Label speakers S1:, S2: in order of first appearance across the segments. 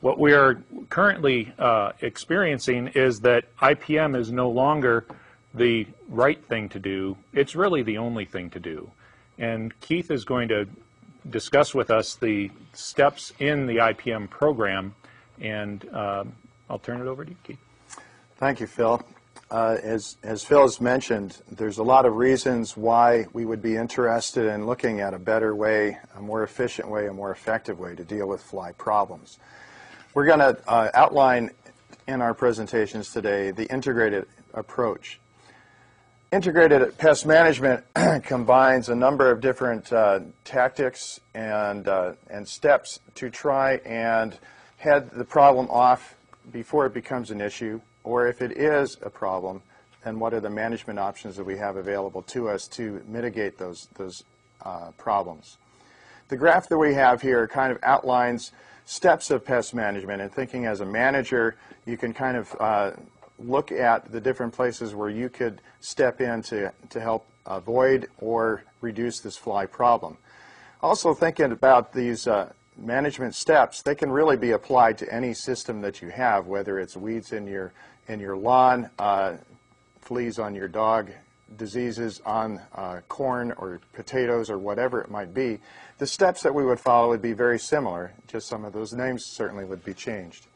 S1: What we are currently uh, experiencing is that IPM is no longer the right thing to do. It's really the only thing to do. And Keith is going to discuss with us the steps in the IPM program, and um, I'll turn it over to you, Keith.
S2: Thank you, Phil. Uh, as, as Phil has mentioned, there's a lot of reasons why we would be interested in looking at a better way, a more efficient way, a more effective way to deal with fly problems. We're going to uh, outline in our presentations today the integrated approach. Integrated pest management combines a number of different uh, tactics and, uh, and steps to try and head the problem off before it becomes an issue or if it is a problem, then what are the management options that we have available to us to mitigate those, those uh, problems. The graph that we have here kind of outlines steps of pest management and thinking as a manager, you can kind of uh, look at the different places where you could step in to, to help avoid or reduce this fly problem. Also thinking about these uh, management steps, they can really be applied to any system that you have, whether it's weeds in your in your lawn, uh, fleas on your dog, diseases on uh, corn or potatoes or whatever it might be, the steps that we would follow would be very similar, just some of those names certainly would be changed.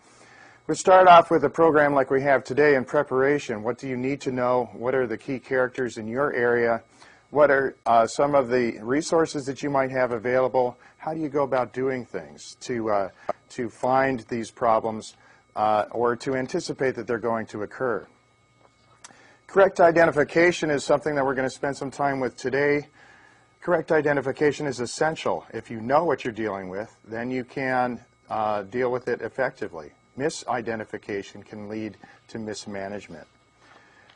S2: We start off with a program like we have today in preparation. What do you need to know? What are the key characters in your area? What are uh, some of the resources that you might have available? How do you go about doing things to, uh, to find these problems uh, or to anticipate that they're going to occur. Correct identification is something that we're going to spend some time with today. Correct identification is essential. If you know what you're dealing with, then you can uh, deal with it effectively. Misidentification can lead to mismanagement.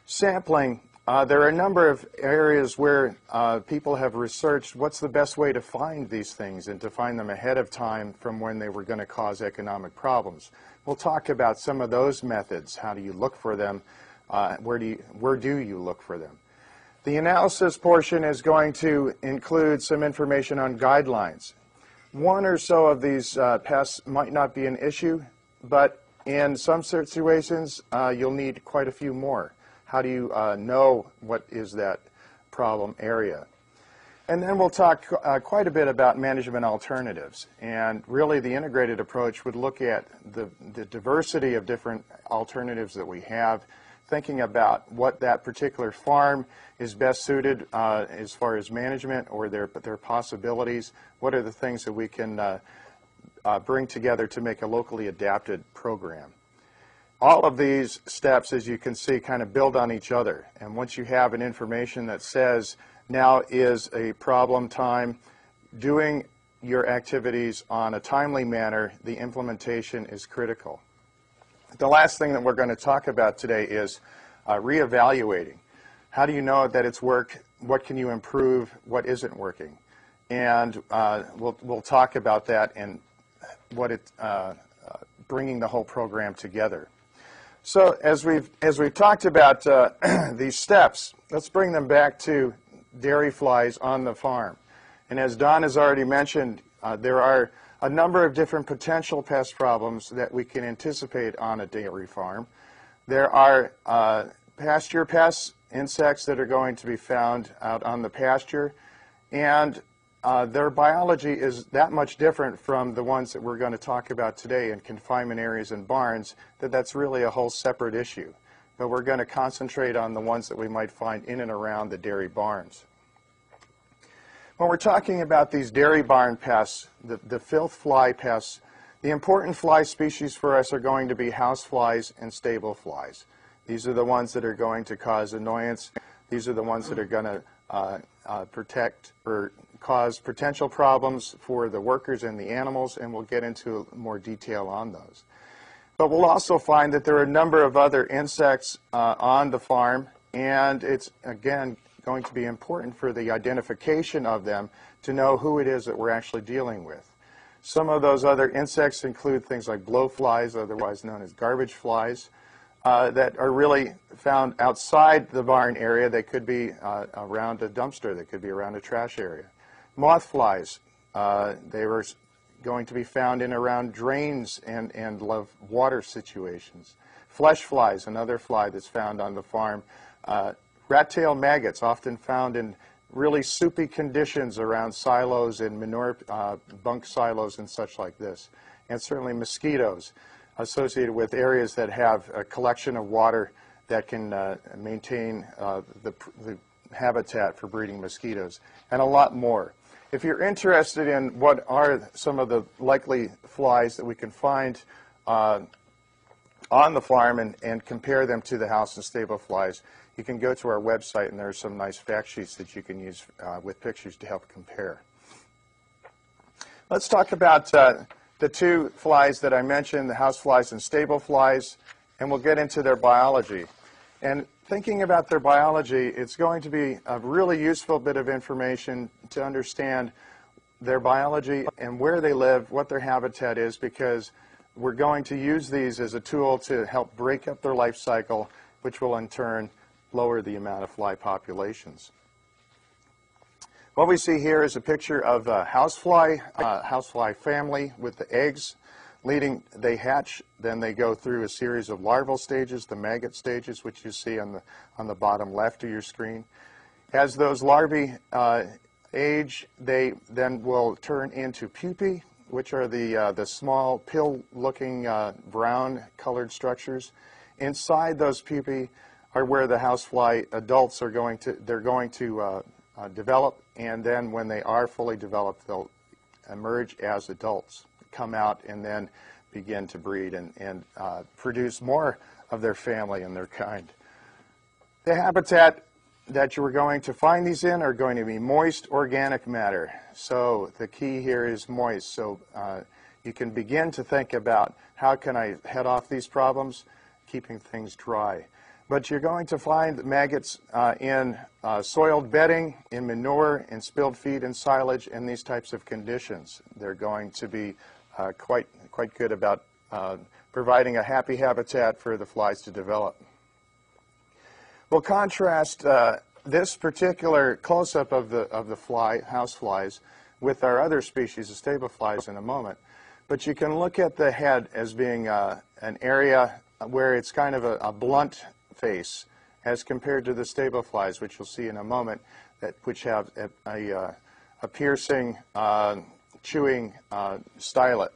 S2: Sampling uh, there are a number of areas where uh, people have researched what's the best way to find these things and to find them ahead of time from when they were going to cause economic problems. We'll talk about some of those methods. How do you look for them? Uh, where, do you, where do you look for them? The analysis portion is going to include some information on guidelines. One or so of these uh, pests might not be an issue, but in some situations, uh, you'll need quite a few more. How do you uh, know what is that problem area? And then we'll talk uh, quite a bit about management alternatives. And really the integrated approach would look at the, the diversity of different alternatives that we have, thinking about what that particular farm is best suited uh, as far as management or their, their possibilities. What are the things that we can uh, uh, bring together to make a locally adapted program? all of these steps, as you can see, kind of build on each other. And once you have an information that says now is a problem time, doing your activities on a timely manner, the implementation is critical. The last thing that we're going to talk about today is uh, reevaluating. How do you know that it's worked? What can you improve? What isn't working? And uh, we'll, we'll talk about that and what it, uh, uh bringing the whole program together. So as we've, as we've talked about uh, these steps, let's bring them back to dairy flies on the farm. And as Don has already mentioned, uh, there are a number of different potential pest problems that we can anticipate on a dairy farm. There are uh, pasture pests, insects that are going to be found out on the pasture, and uh, their biology is that much different from the ones that we're going to talk about today in confinement areas and barns that that's really a whole separate issue. But we're going to concentrate on the ones that we might find in and around the dairy barns. When we're talking about these dairy barn pests, the, the filth fly pests, the important fly species for us are going to be house flies and stable flies. These are the ones that are going to cause annoyance. These are the ones that are going to uh, uh, protect or cause potential problems for the workers and the animals, and we'll get into more detail on those. But we'll also find that there are a number of other insects uh, on the farm, and it's, again, going to be important for the identification of them to know who it is that we're actually dealing with. Some of those other insects include things like blowflies, otherwise known as garbage flies, uh, that are really found outside the barn area. They could be uh, around a dumpster. They could be around a trash area. Moth flies, uh, they were going to be found in around drains and, and love water situations. Flesh flies, another fly that's found on the farm. Rat tail maggots, often found in really soupy conditions around silos and manure uh, bunk silos and such like this. And certainly mosquitoes associated with areas that have a collection of water that can uh, maintain uh, the, the habitat for breeding mosquitoes, and a lot more. If you're interested in what are some of the likely flies that we can find uh, on the farm and, and compare them to the house and stable flies, you can go to our website and there are some nice fact sheets that you can use uh, with pictures to help compare. Let's talk about uh, the two flies that I mentioned, the house flies and stable flies, and we'll get into their biology. And thinking about their biology, it's going to be a really useful bit of information to understand their biology and where they live, what their habitat is, because we're going to use these as a tool to help break up their life cycle, which will in turn lower the amount of fly populations. What we see here is a picture of a housefly, uh, housefly family with the eggs leading, they hatch, then they go through a series of larval stages, the maggot stages, which you see on the, on the bottom left of your screen. As those larvae uh, age, they then will turn into pupae, which are the, uh, the small pill-looking uh, brown-colored structures. Inside those pupae are where the housefly adults are going to, they're going to uh, uh, develop, and then when they are fully developed, they'll emerge as adults, come out, and then begin to breed and, and uh, produce more of their family and their kind. The habitat that you are going to find these in are going to be moist organic matter. So the key here is moist. So uh, you can begin to think about how can I head off these problems, keeping things dry. But you're going to find maggots uh, in uh, soiled bedding, in manure, in spilled feed and silage, in these types of conditions. They're going to be uh, quite, quite good about uh, providing a happy habitat for the flies to develop. We'll contrast uh, this particular close-up of the, of the fly, house flies, with our other species of stable flies in a moment. But you can look at the head as being uh, an area where it's kind of a, a blunt face as compared to the stable flies, which you'll see in a moment, that, which have a, a, uh, a piercing, uh, chewing uh, stylet.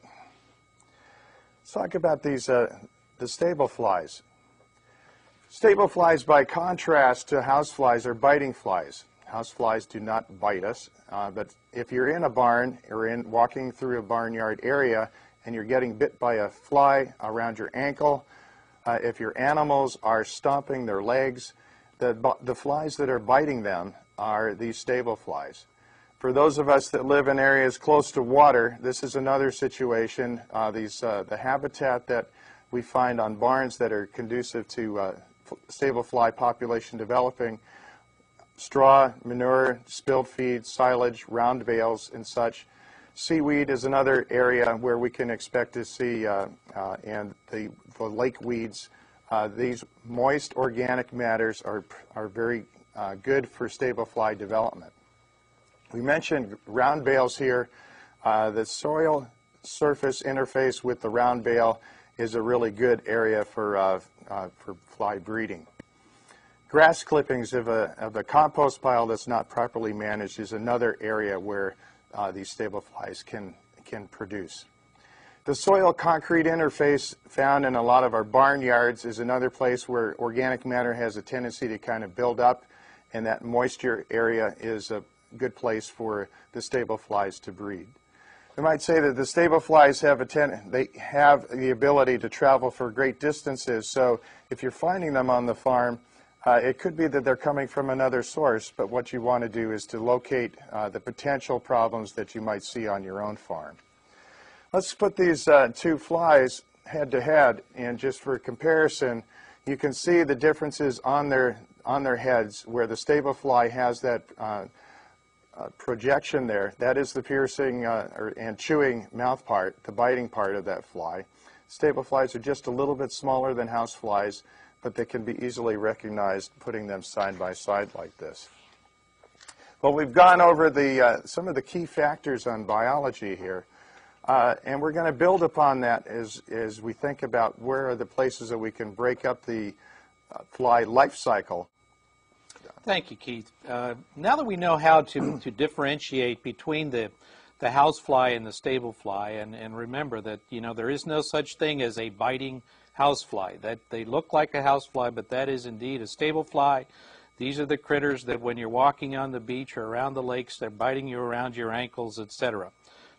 S2: Let's talk about these, uh, the stable flies. Stable flies, by contrast to house flies, are biting flies. House flies do not bite us, uh, but if you're in a barn or in walking through a barnyard area and you're getting bit by a fly around your ankle, uh, if your animals are stomping their legs, the, the flies that are biting them are these stable flies. For those of us that live in areas close to water, this is another situation. Uh, these, uh, the habitat that we find on barns that are conducive to uh, stable fly population developing, straw, manure, spilled feed, silage, round bales, and such, Seaweed is another area where we can expect to see, uh, uh, and the, the lake weeds, uh, these moist organic matters are, are very uh, good for stable fly development. We mentioned round bales here. Uh, the soil surface interface with the round bale is a really good area for, uh, for fly breeding. Grass clippings of a, of a compost pile that's not properly managed is another area where uh, these stable flies can, can produce. The soil concrete interface found in a lot of our barnyards is another place where organic matter has a tendency to kind of build up, and that moisture area is a good place for the stable flies to breed. We might say that the stable flies have a ten- they have the ability to travel for great distances. So if you're finding them on the farm, uh, it could be that they're coming from another source, but what you want to do is to locate uh, the potential problems that you might see on your own farm. Let's put these uh, two flies head to head, and just for comparison, you can see the differences on their on their heads where the stable fly has that uh, uh, projection there. That is the piercing uh, or, and chewing mouth part, the biting part of that fly. Stable flies are just a little bit smaller than house flies but they can be easily recognized putting them side by side like this. Well, we've gone over the, uh, some of the key factors on biology here. Uh, and we're going to build upon that as, as we think about where are the places that we can break up the uh, fly life cycle.
S3: Thank you, Keith. Uh, now that we know how to, to differentiate between the, the housefly and the stable fly, and, and remember that you know there is no such thing as a biting housefly. That they look like a housefly, but that is indeed a stable fly. These are the critters that when you're walking on the beach or around the lakes, they're biting you around your ankles, etc.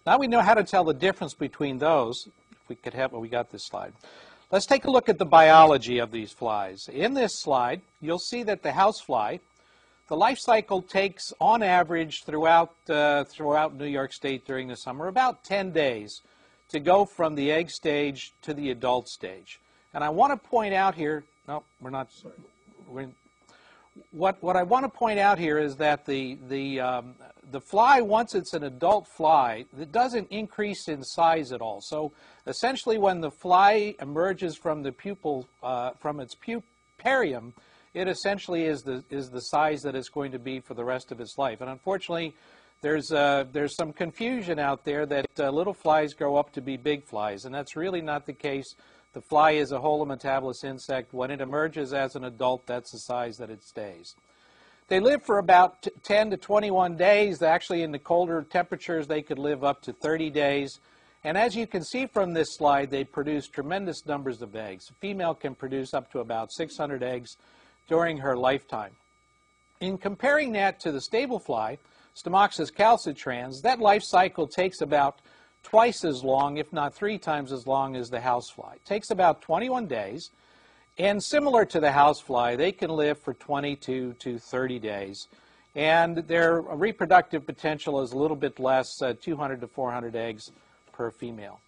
S3: Now we know how to tell the difference between those. If we could have, well, we got this slide. Let's take a look at the biology of these flies. In this slide, you'll see that the housefly, the life cycle takes, on average, throughout uh, throughout New York State during the summer, about 10 days to go from the egg stage to the adult stage. And I want to point out here, no, we're not. We're, what what I want to point out here is that the the um, the fly once it's an adult fly, it doesn't increase in size at all. So essentially, when the fly emerges from the pupil uh, from its puparium, it essentially is the is the size that it's going to be for the rest of its life. And unfortunately, there's uh, there's some confusion out there that uh, little flies grow up to be big flies, and that's really not the case. The fly is a holometabolous insect. When it emerges as an adult, that's the size that it stays. They live for about 10 to 21 days. Actually, in the colder temperatures, they could live up to 30 days. And as you can see from this slide, they produce tremendous numbers of eggs. A female can produce up to about 600 eggs during her lifetime. In comparing that to the stable fly, Stomoxys calcitrans, that life cycle takes about twice as long, if not three times as long as the housefly. It takes about 21 days, and similar to the housefly, they can live for 22 to 30 days. And their reproductive potential is a little bit less, uh, 200 to 400 eggs per female.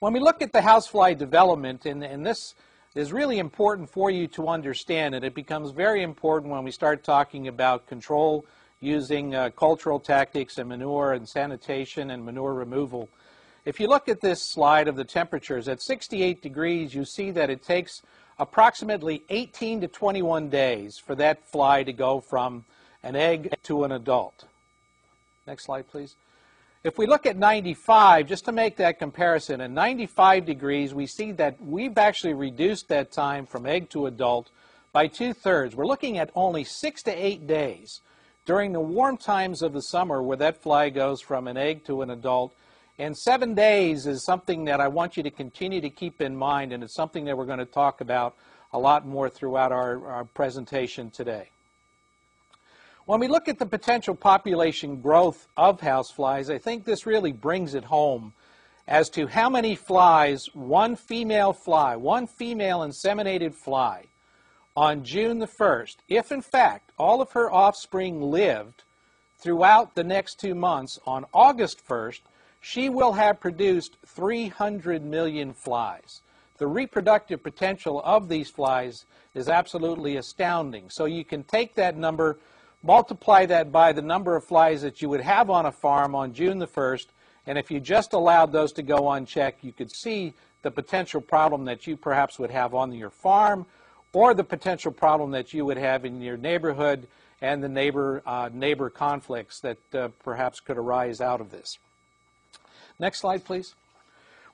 S3: When we look at the housefly development, and, and this is really important for you to understand, and it becomes very important when we start talking about control using uh, cultural tactics and manure and sanitation and manure removal. If you look at this slide of the temperatures, at 68 degrees, you see that it takes approximately 18 to 21 days for that fly to go from an egg to an adult. Next slide, please. If we look at 95, just to make that comparison, at 95 degrees, we see that we've actually reduced that time from egg to adult by two-thirds. We're looking at only six to eight days during the warm times of the summer where that fly goes from an egg to an adult. And seven days is something that I want you to continue to keep in mind, and it's something that we're going to talk about a lot more throughout our, our presentation today. When we look at the potential population growth of houseflies, I think this really brings it home as to how many flies one female fly, one female inseminated fly, on June the 1st, if in fact all of her offspring lived throughout the next two months, on August 1st, she will have produced 300 million flies. The reproductive potential of these flies is absolutely astounding. So you can take that number, multiply that by the number of flies that you would have on a farm on June the 1st, and if you just allowed those to go unchecked, you could see the potential problem that you perhaps would have on your farm or the potential problem that you would have in your neighborhood and the neighbor, uh, neighbor conflicts that uh, perhaps could arise out of this. Next slide, please.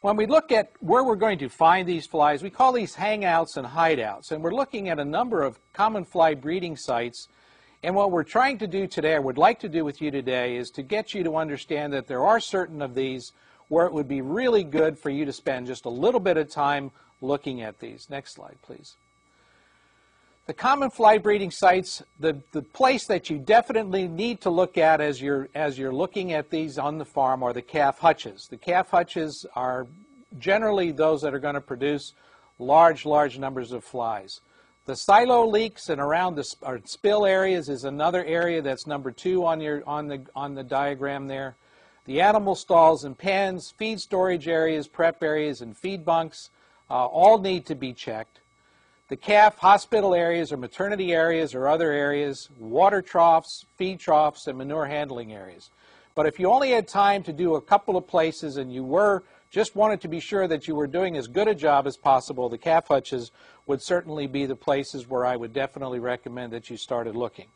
S3: When we look at where we're going to find these flies, we call these hangouts and hideouts, and we're looking at a number of common fly breeding sites. And what we're trying to do today, or would like to do with you today, is to get you to understand that there are certain of these where it would be really good for you to spend just a little bit of time looking at these. Next slide, please. The common fly breeding sites, the, the place that you definitely need to look at as you're, as you're looking at these on the farm are the calf hutches. The calf hutches are generally those that are going to produce large, large numbers of flies. The silo leaks and around the spill areas is another area that's number two on, your, on, the, on the diagram there. The animal stalls and pens, feed storage areas, prep areas, and feed bunks uh, all need to be checked. The calf hospital areas or maternity areas or other areas, water troughs, feed troughs, and manure handling areas. But if you only had time to do a couple of places and you were just wanted to be sure that you were doing as good a job as possible, the calf hutches would certainly be the places where I would definitely recommend that you started looking.